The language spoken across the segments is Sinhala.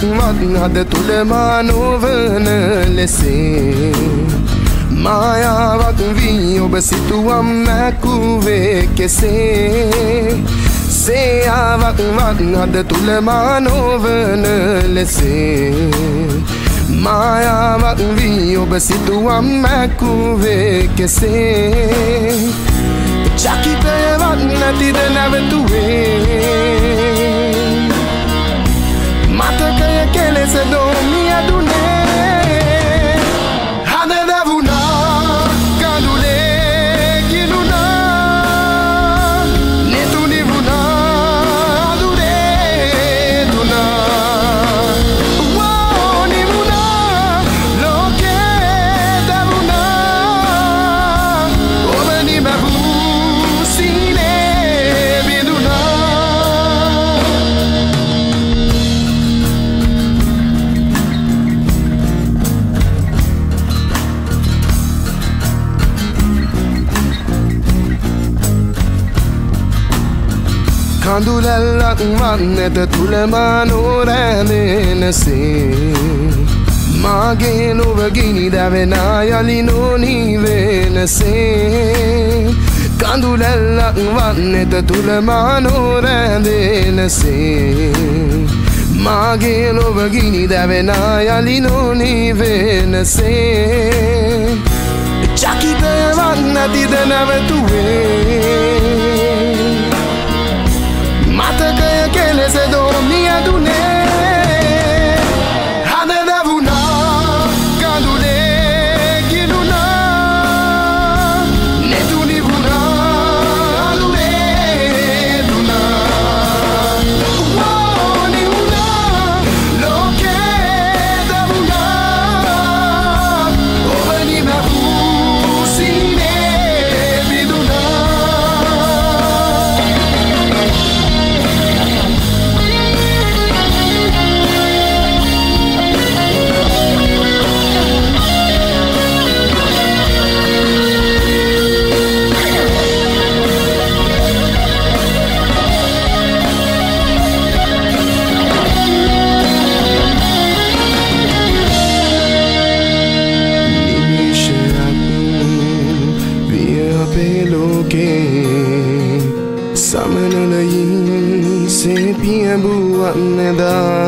මායාවක් වත් හද තුළ මානෝවන ලෙසේ මායාවක් වී ඔබ සිතුවම් මැකුවේ කෙසේ? සේයාවක් වත් හද තුළ මානෝවන ලෙසේ මායාවක් වී ඔබ සිතුවම් මැකුවේ කෙසේ? චකිතයවත් නැතිද නැවතුවේ? Que said, don't me, I කඳුලැල්ලක් වන්නට තුළමානෝරෑමෙනසේ මාගේ නොවගිනි දැවෙනා යලි නොනීවෙනසේ කඳුලැල්ලක් වන්නට තුළමානෝරෑදෙනසේ මාගේ නොවගිනි දැවෙනා යලි නොනීවෙනසේ චකිතයවත් නැතිද නැවතුවේ? done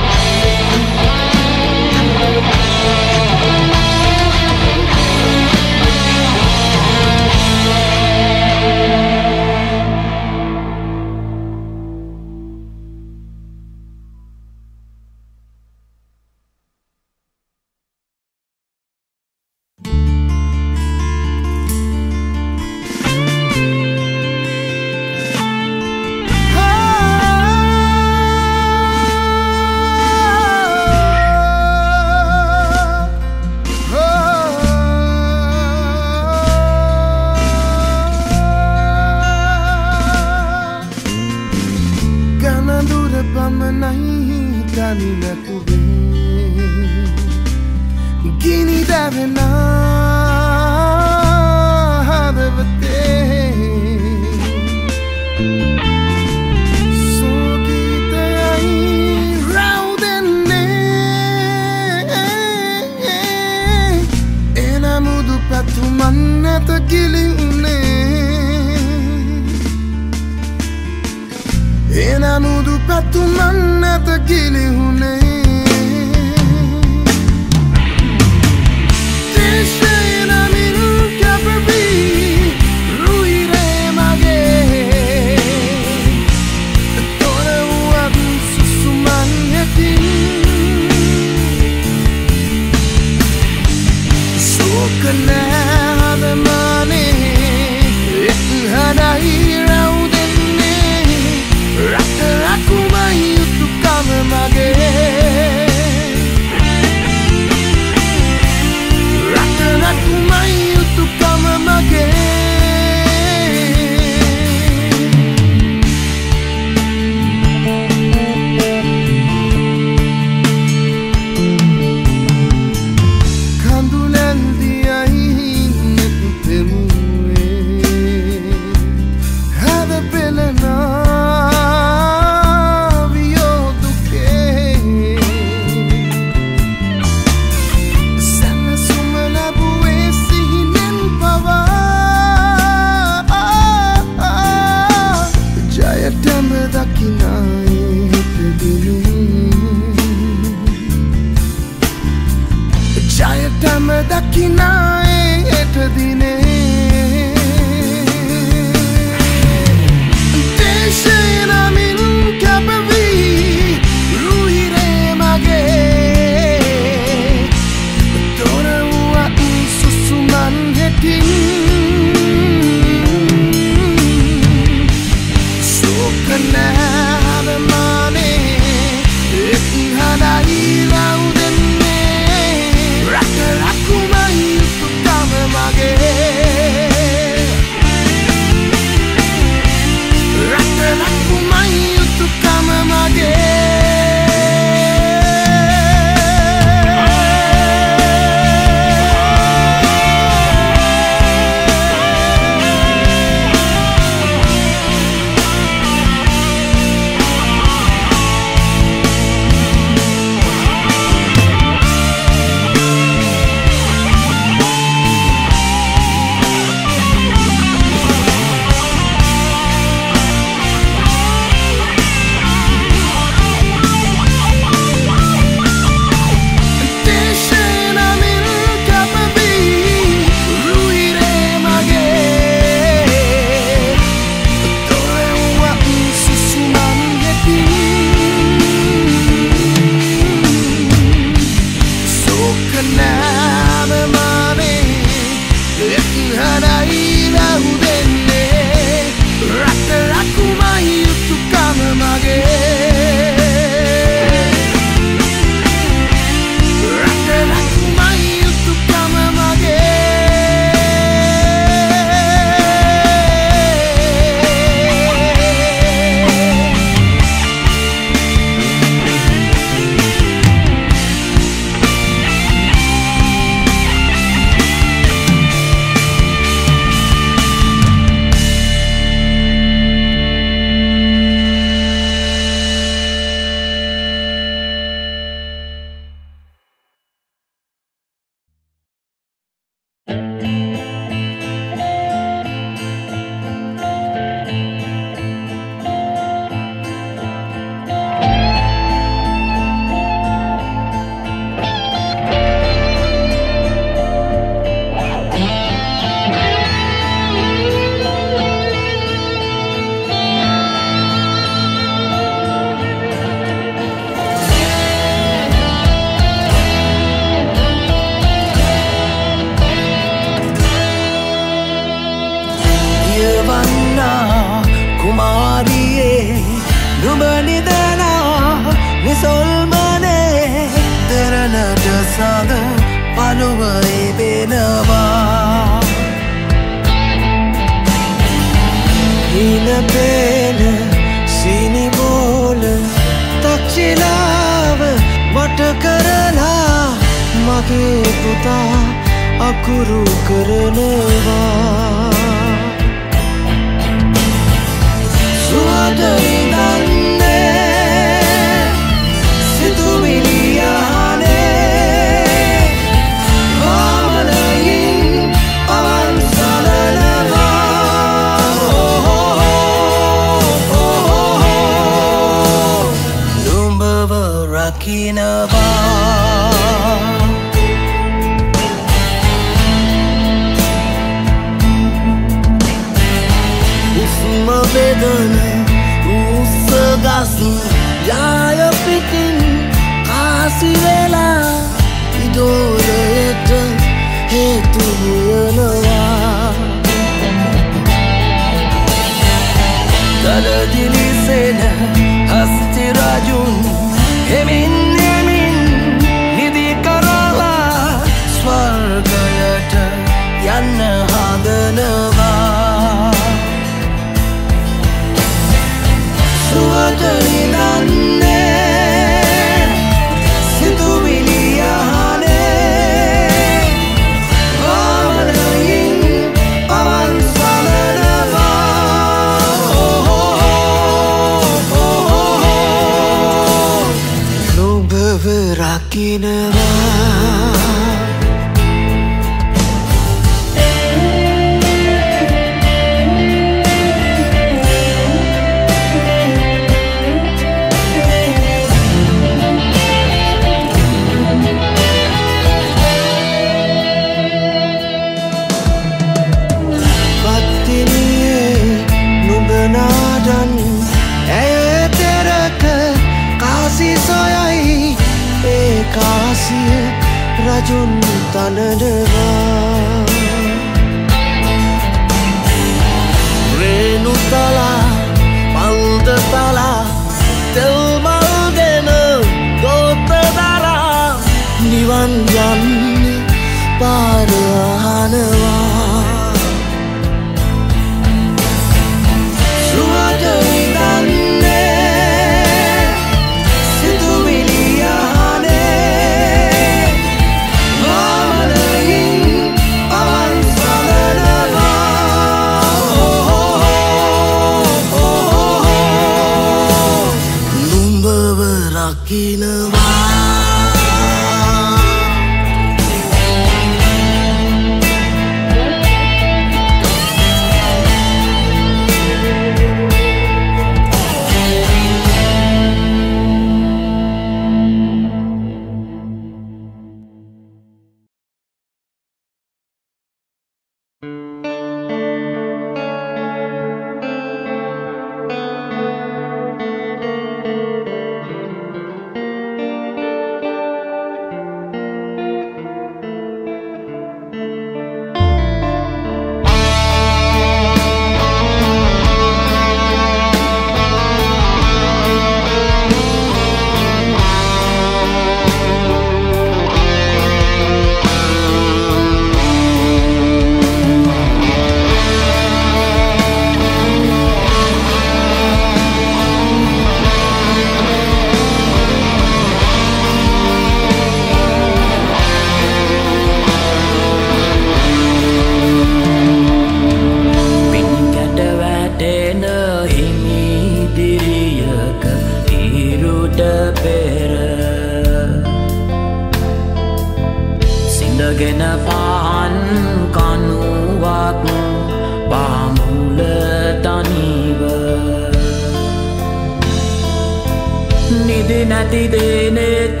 නිදි නැතිදේනෙත්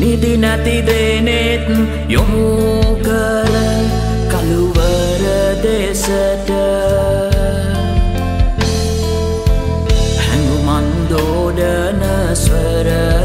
නිදි නැතිදේනෙත් යොමු කළ කළුවර දෙසට. හැඟුමන්දෝඩන ස්වරා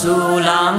सुलां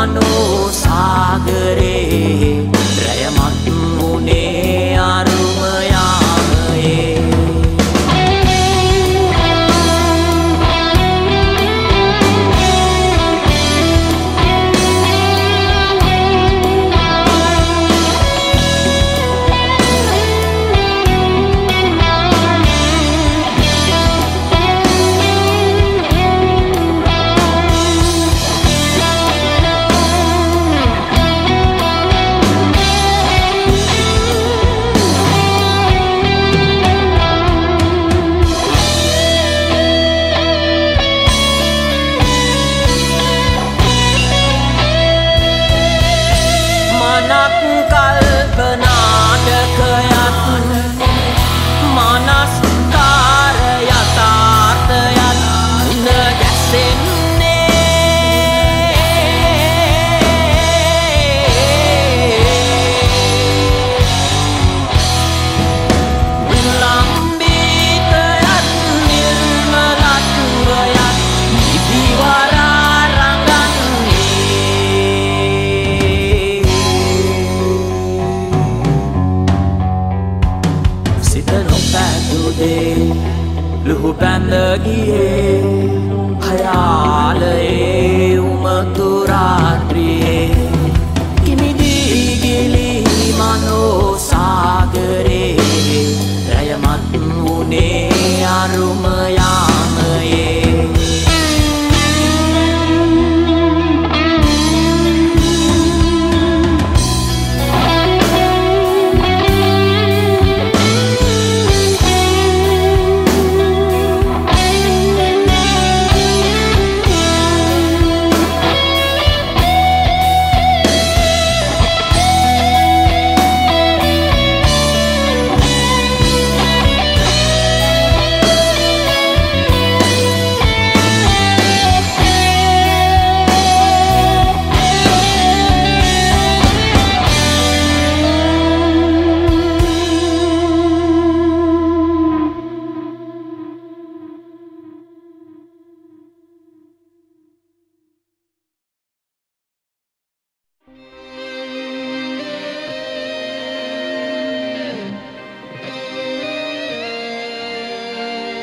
මානෝ සාගරේ.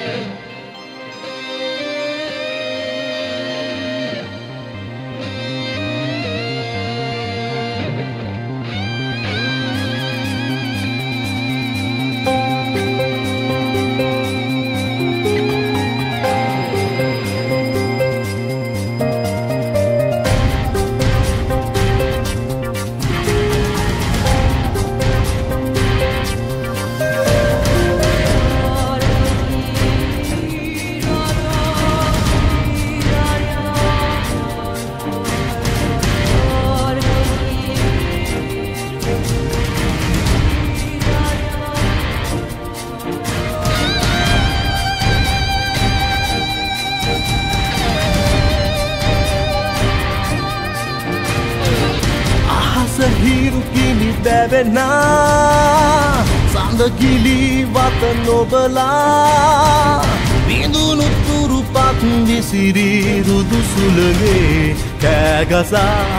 අහස Plaza.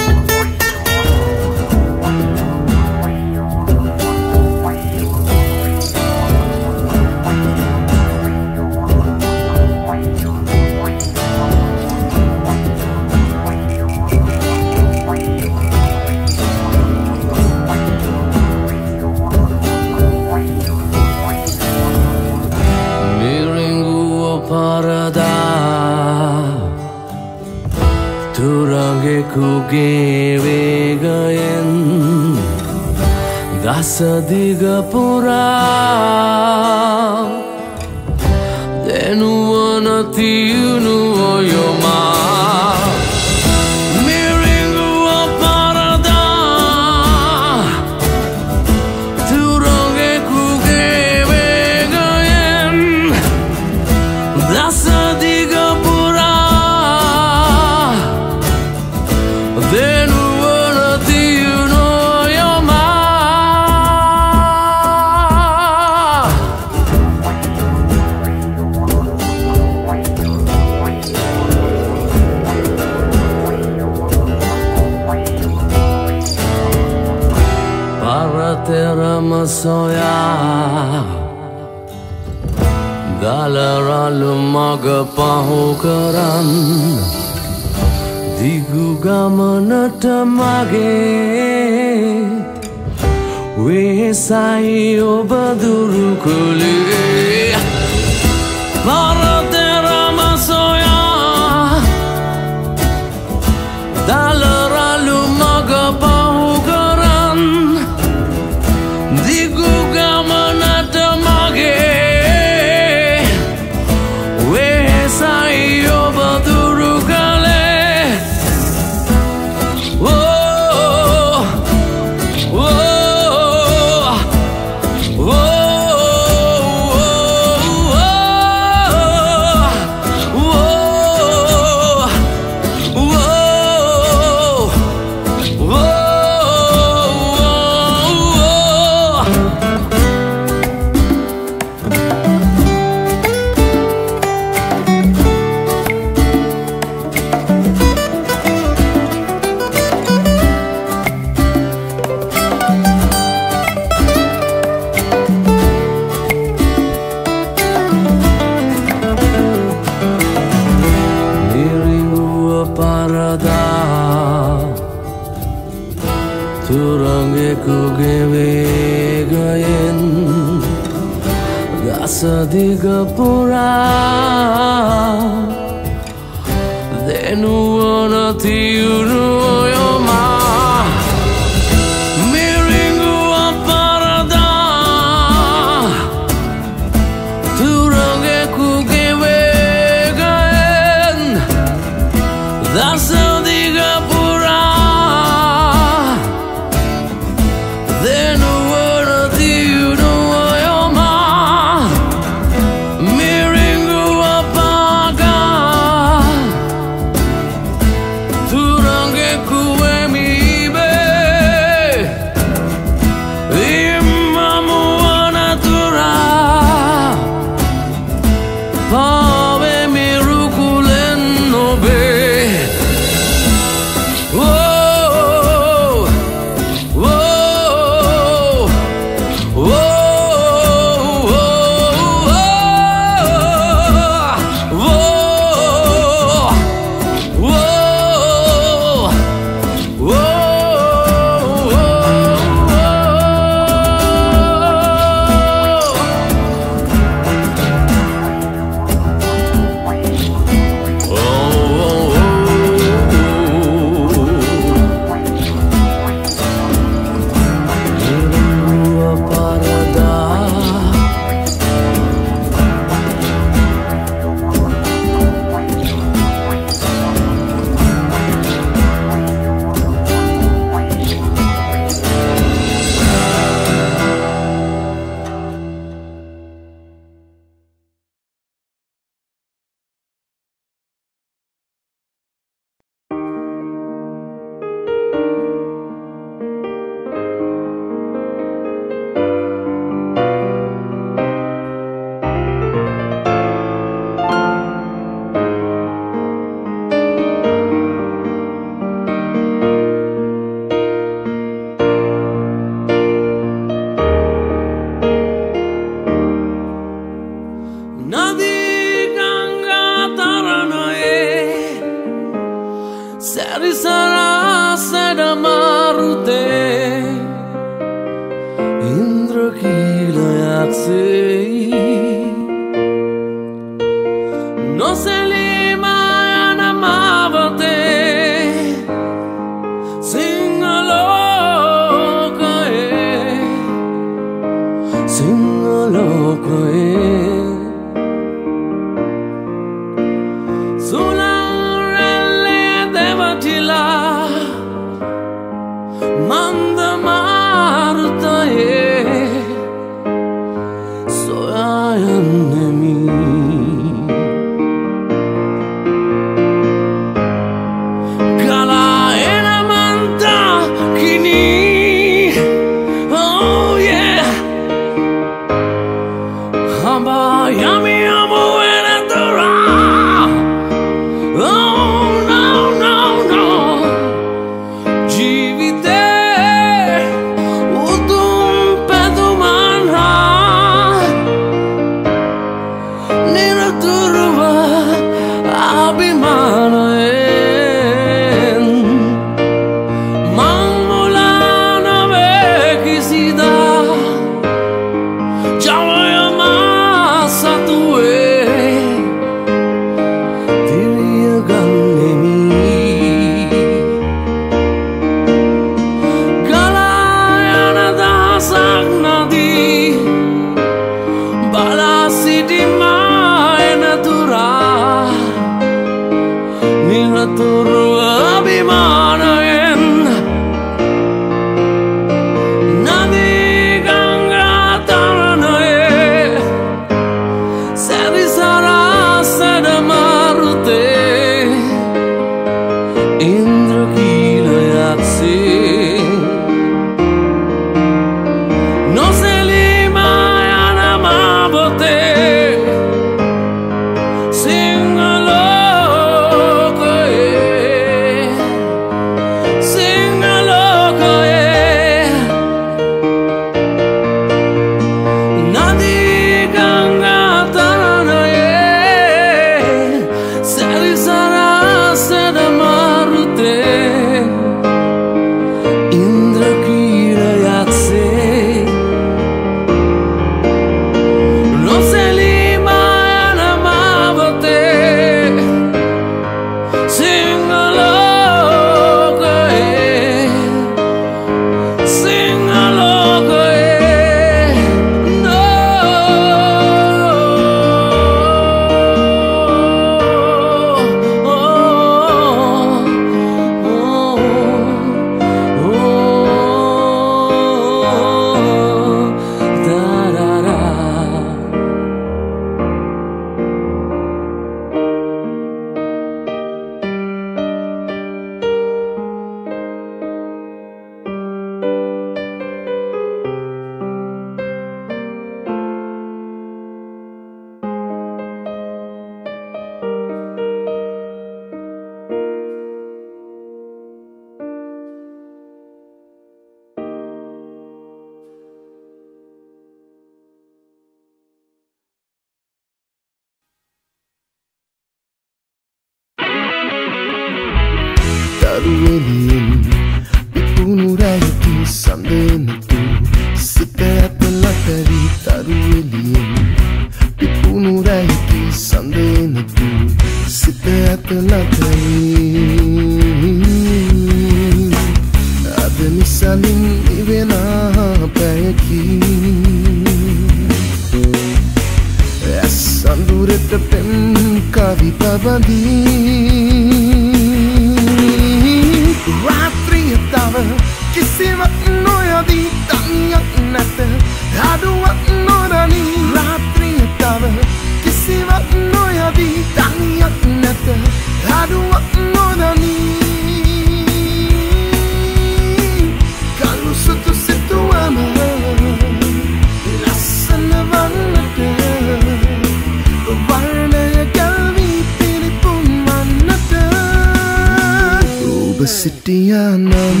සිටියානම්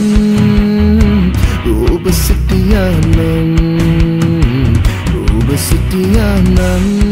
ඔබ සිටියානම් ඔබ සිටියානම්.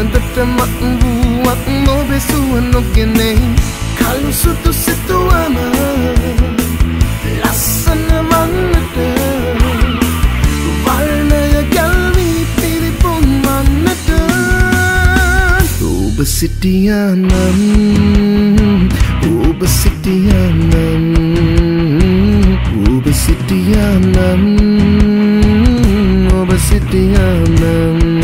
මදට මත් වූුවක් නොබෙසුව නොගෙනෙයි කලු සුතු සිතුවම ලස්සන මන්නට වර්ණය ගැල්වී පිරිපුන් මන්නට ඔබ සිටියනම් ඔබ සිටියනම් ඔබ සිටියනම් ඔබ සිටියනම්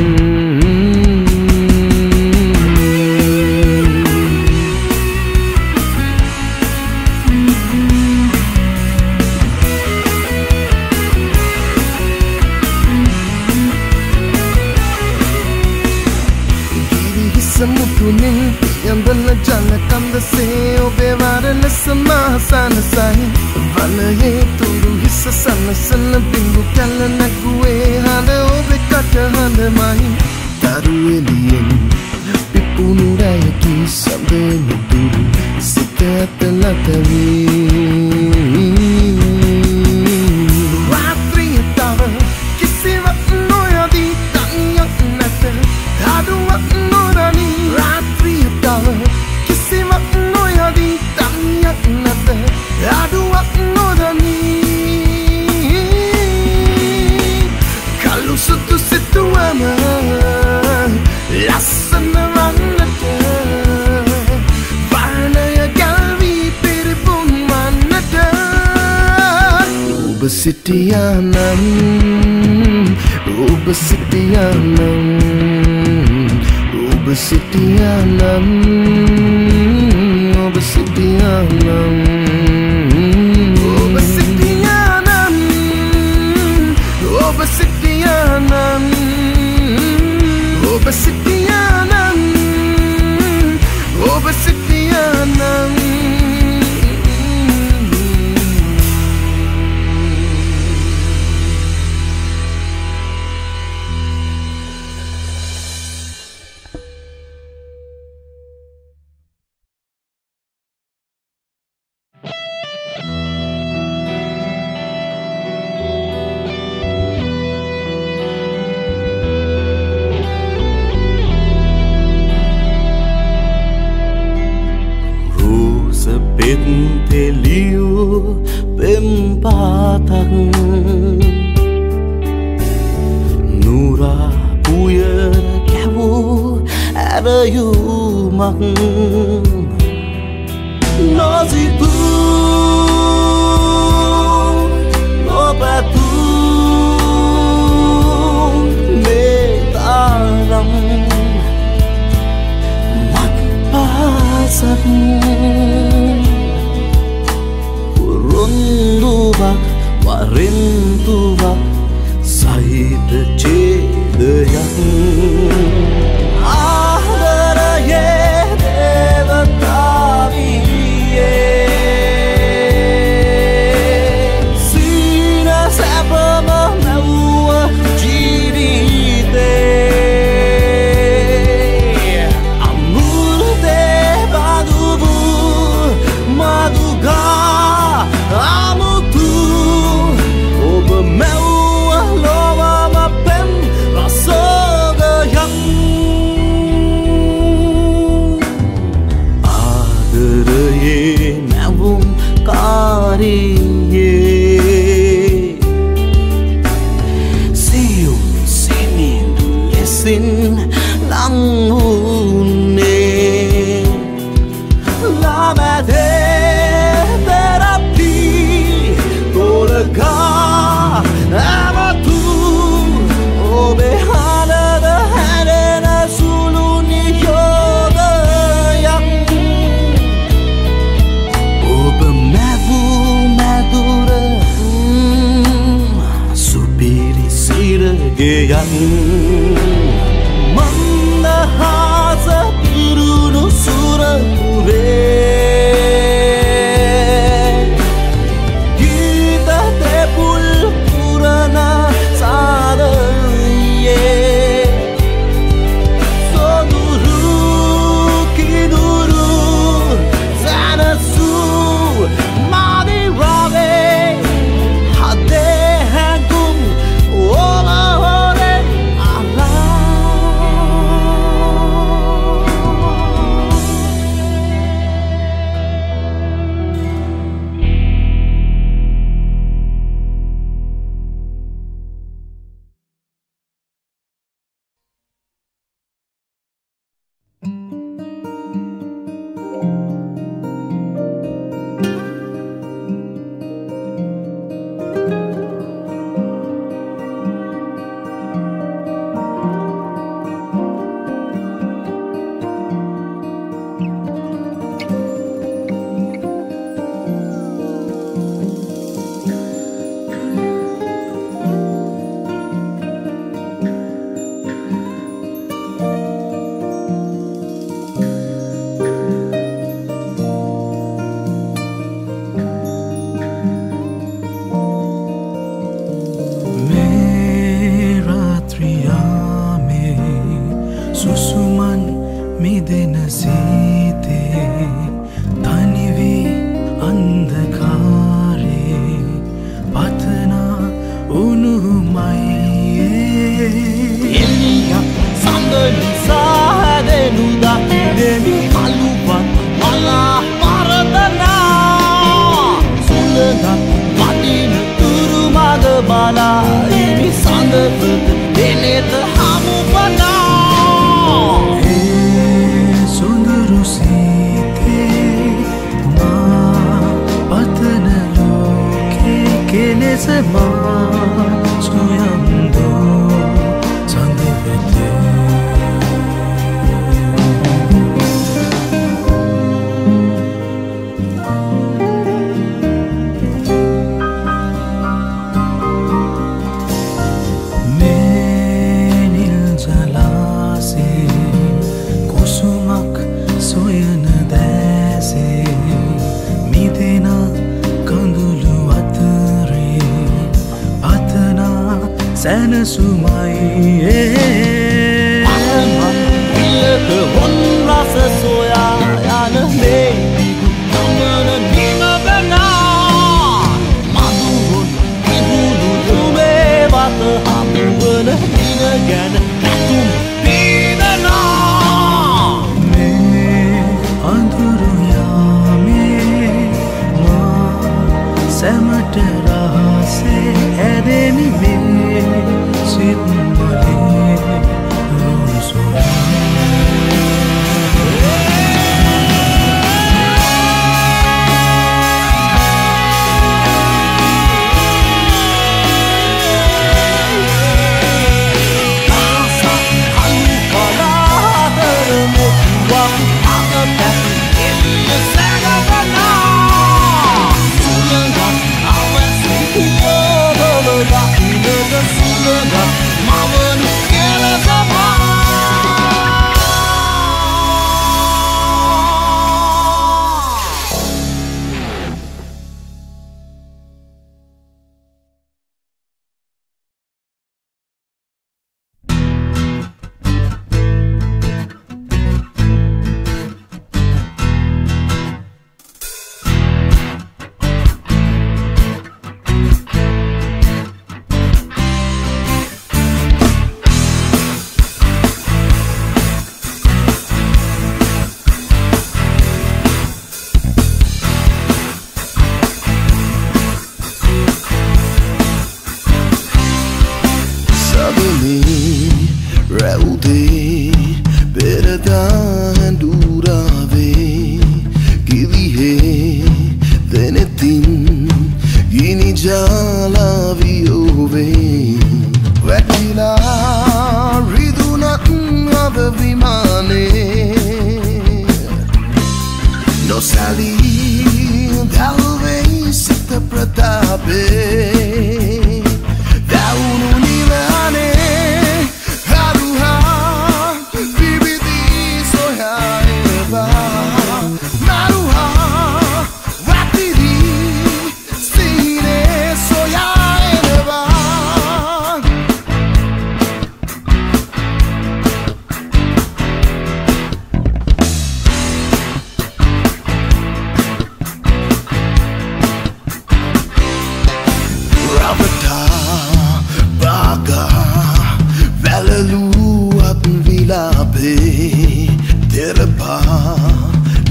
pas,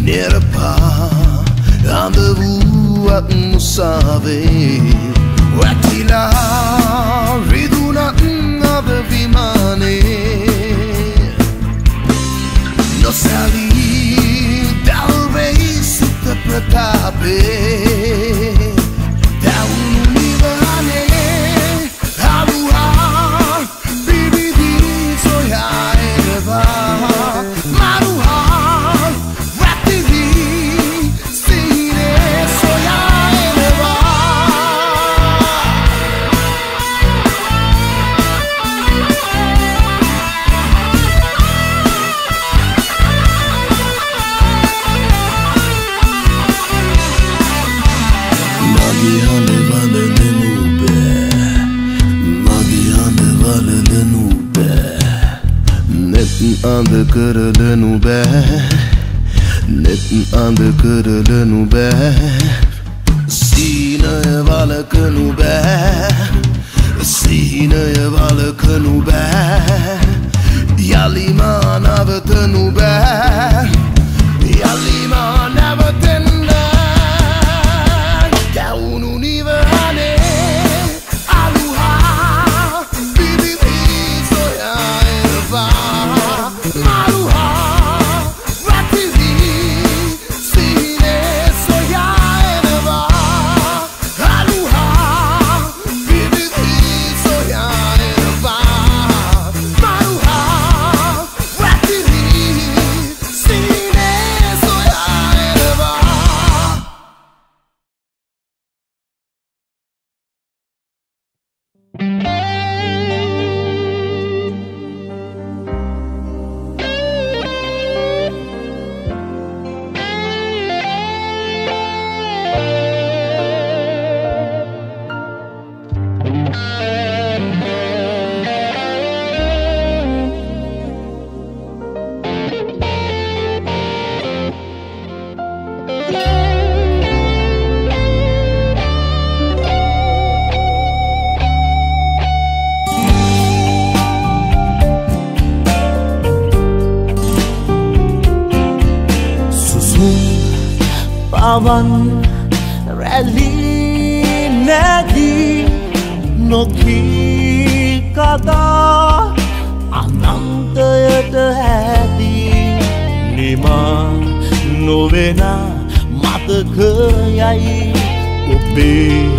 n'ira pas, rendez-vous à nous sauver. Wakila, viduna ngabe vimane. No sali, talvez se te pretabe. Ande kırılın be. Netin ande kırılın be? Sineye balıkın be. Sineye balıkın be. Yaliman avatın be. Yaliman නොවෙන මතකයයි ඔබේ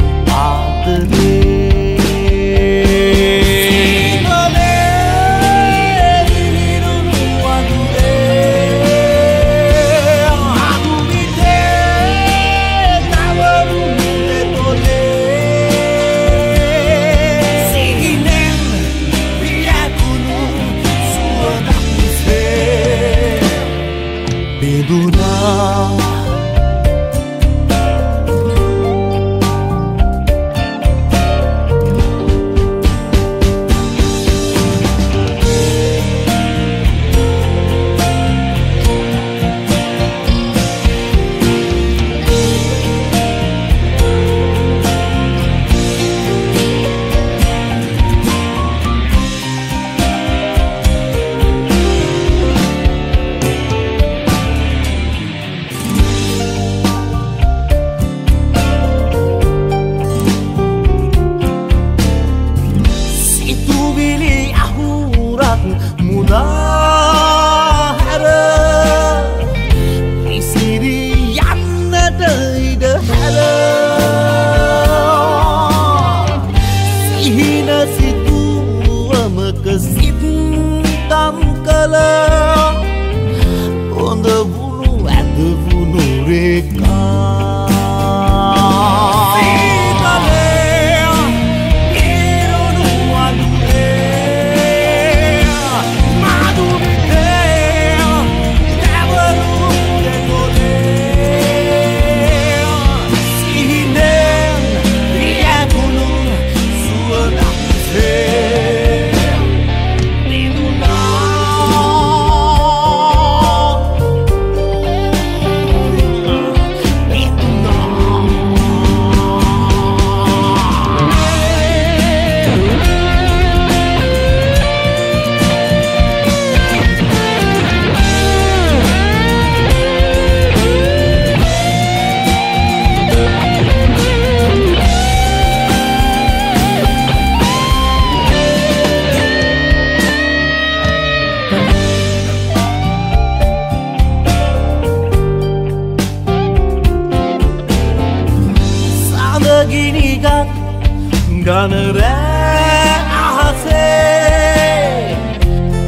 කනරෑ අහසේ.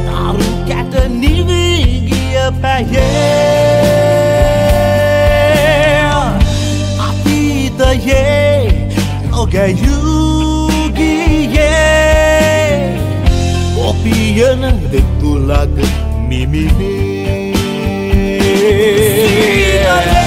තරු කැට නිවීගිය පැයේ. අතීතයේ නොගැයූගියේ. ඔපියන දෙතුලග නිමිනේ පාරවගිය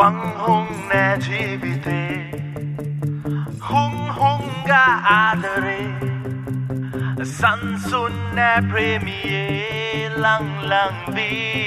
왕홍내 집이 돼 홍홍가 아들이 산순내 프리미에 랑랑비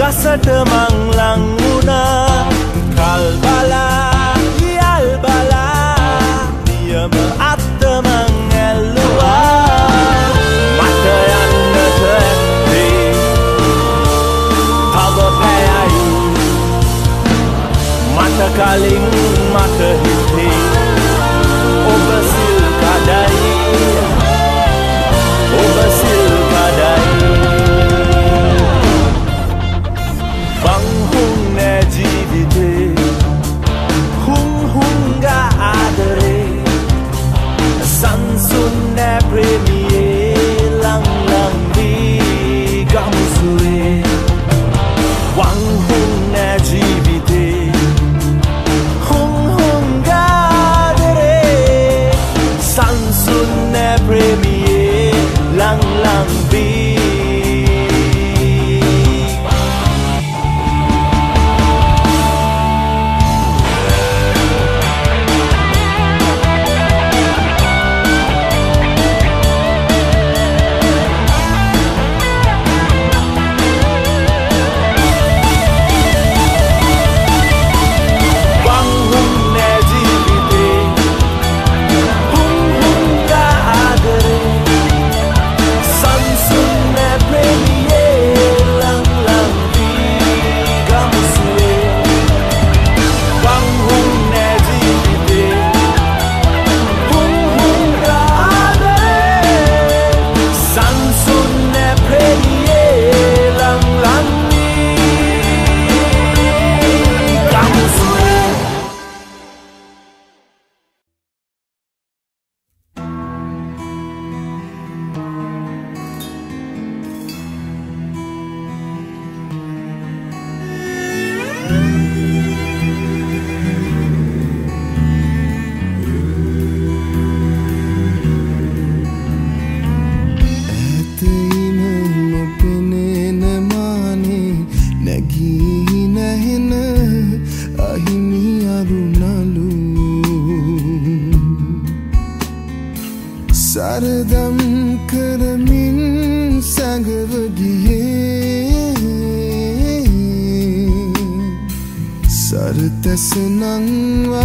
හොඳම ගසට මංලං වුණා. සරතැසනංවා